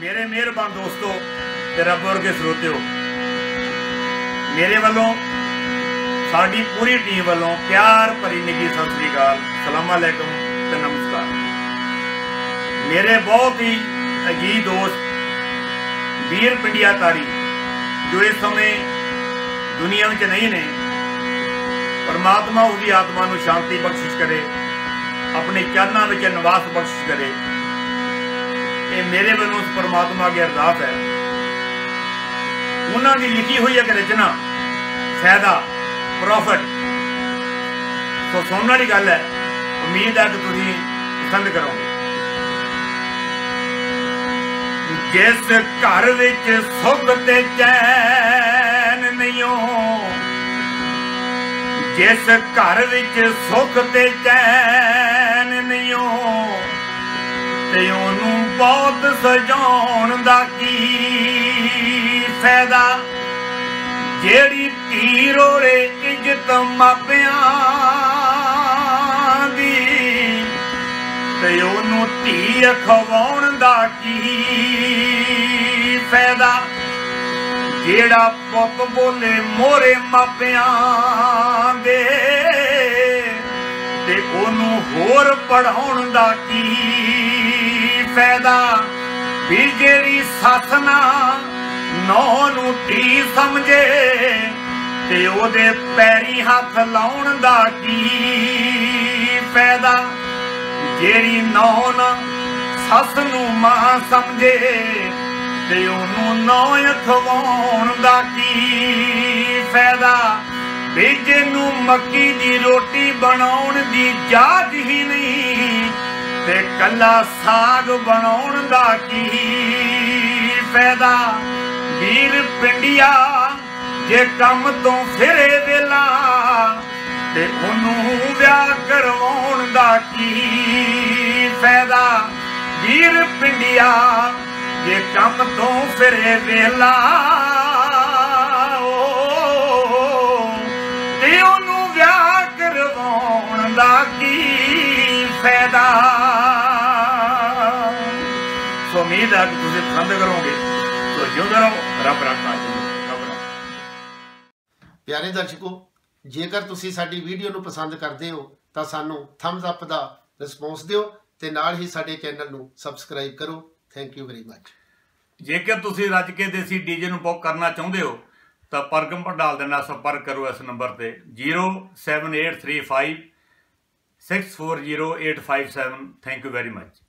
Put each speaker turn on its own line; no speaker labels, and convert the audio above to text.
ਮੇਰੇ ਮਿਹਰਬਾਨ ਦੋਸਤੋ ਤੇ ਰੱਬ ਵਰਗੇ ਸਰੋਤਿਓ, ਮੇਰੇ ਵੱਲੋਂ, ਸਾਡੀ ਪੂਰੀ ਟੀਮ ਵੱਲੋਂ ਪਿਆਰ ਭਰੀ ਨਿੱਘੀ ਸਤਿ ਸ੍ਰੀ ਅਕਾਲ, ਸਲਾਮ ਅਲੈਕਮ ਤੇ ਨਮਸਕਾਰ। ਮੇਰੇ ਬਹੁਤ ਹੀ ਅਜੀਜ਼ ਦੋਸਤ ਵੀਰ ਪਿੰਡਿਆ ਤਾਰੀ, ਜੋ ਇਸ ਸਮੇਂ ਦੁਨੀਆ ਵਿੱਚ ਨਹੀਂ ਨੇ, ਪਰਮਾਤਮਾ ਉਹਦੀ ਆਤਮਾ ਨੂੰ ਸ਼ਾਂਤੀ ਬਖਸ਼ਿਸ਼ ਕਰੇ, ਆਪਣੇ ਚਰਨਾਂ ਵਿੱਚ ਨਿਵਾਸ ਬਖਸ਼ਿਸ਼ ਕਰੇ ਇਹ ਮੇਰੇ ਵੱਲੋਂ ਉਸ ਪਰਮਾਤਮਾ ਅੱਗੇ ਅਰਦਾਸ ਹੈ। ਉਹਨਾਂ ਦੀ ਲਿਖੀ ਹੋਈ ਇੱਕ ਰਚਨਾ ਫਾਇਦਾ ਪ੍ਰੋਫਿਟ। ਸੋ ਸੁਣਨ ਵਾਲੀ ਗੱਲ ਹੈ, ਉਮੀਦ ਹੈ ਕਿ ਤੁਸੀਂ ਪਸੰਦ ਕਰੋਗੇ। ਜਿਸ ਘਰ ਵਿੱਚ ਸੁੱਖ ਤੇ ਚੈਨ ਨਹੀਂ ਜਿਸ ਘਰ ਵਿੱਚ ਸੁੱਖ ਤੇ ਚੈਨ ਨਹੀਂ ਤੇ ਉਹਨੂੰ ਬਹੁਤ ਸਜਾਉਣ ਦਾ ਕੀ ਫਾਇਦਾ? ਜਿਹੜੀ ਧੀ ਰੋਲੇ ਇੱਜ਼ਤ ਮਾਪਿਆਂ ਦੀ, ਤੇ ਉਹਨੂੰ ਧੀ ਖਵਾਉਣ ਦਾ ਕੀ ਫਾਇਦਾ? ਜਿਹੜਾ ਪੁੱਤ ਬੋਲੇ ਮੋਰੇ ਮਾਪਿਆਂ ਦੇ, ਤੇ ਉਹਨੂੰ ਹੋਰ ਪੜਾਉਣ ਦਾ ਕੀ ਫਾਇਦਾ ਵੀ ਜਿਹੜੀ ਸੱਸ ਨਾ ਨੌ ਨੂੰ ਧੀ ਸਮਝੇ, ਤੇ ਉਹਦੇ ਪੈਰੀ ਹੱਥ ਲਾਉਣ ਦਾ ਕੀ ਫਾਇਦਾ ਜਿਹੜੀ ਨੌ ਨਾ ਸੱਸ ਨੂੰ ਮਾਂ ਸਮਝੇ, ਤੇ ਉਹਨੂੰ ਨੌ ਖਵਾਉਣ ਦਾ ਕੀ ਫਾਇਦਾ ਬੇਜੇ ਨੂੰ ਮੱਕੀ ਦੀ ਰੋਟੀ ਬਣਾਉਣ ਦੀ ਜਾਚ ਹੀ ਤੇ ਕੱਲਾ ਸਾਗ ਬਣਾਉਣ ਦਾ ਕੀ ਫਾਇਦਾ? ਵੀਰ ਪਿੰਡਿਆ, ਜੇ ਕੰਮ ਤੋਂ ਫਿਰੇ ਵੇਲਾ, ਤੇ ਉਹਨੂੰ ਵਿਆਹ ਕਰਵਾਉਣ ਦਾ ਕੀ ਫਾਇਦਾ? ਵੀਰ ਪਿੰਡਿਆ, ਜੇ ਕੰਮ ਤੋਂ ਫਿਰੇ ਵੇਲਾ ਤੇ ਉਹਨੂੰ ਵਿਆਹ ਕਰਵਾਉਣ ਦਾ ਕੀ ਫਾਇਦਾ? ਸੋ ਉਮੀਦ ਹੈ ਕਿ ਤੁਸੀਂ ਪਸੰਦ ਕਰੋਗੇ? ਸੋ ਜਿਉਂਦੇ ਰਹੋ ਰੱਬ ਰੱਖਾ ਜੀ। ਰੱਬ ਰੱਖਾ
ਪਿਆਰੇ ਦਰਸ਼ਕੋ ਜੇਕਰ ਤੁਸੀਂ ਸਾਡੀ ਵੀਡੀਓ ਨੂੰ ਪਸੰਦ ਕਰਦੇ ਹੋ ਤਾਂ ਸਾਨੂੰ ਥੰਬਸ ਅਪ ਦਾ ਰਿਸਪੌਂਸ ਦਿਓ ਤੇ ਨਾਲ ਹੀ ਸਾਡੇ ਚੈਨਲ ਨੂੰ ਸਬਸਕ੍ਰਾਈਬ ਕਰੋ। ਥੈਂਕ ਯੂ ਵੈਰੀ ਮੱਚ
ਜੇਕਰ ਤੁਸੀਂ ਰੱਜ ਕੇ ਦੇਸੀ ਡੀਜੇ ਨੂੰ ਬੁੱਕ ਕਰਨਾ ਚਾਹੁੰਦੇ ਹੋ ਤਾਂ ਪਰਗਮ ਪੰਡਾਲ ਦੇ ਨਾਲ ਸੰਪਰਕ ਕਰੋ ਇਸ ਨੰਬਰ ਤੇ। 07835 640857 ਥੈਂਕ ਯੂ ਵੈਰੀ ਮਚ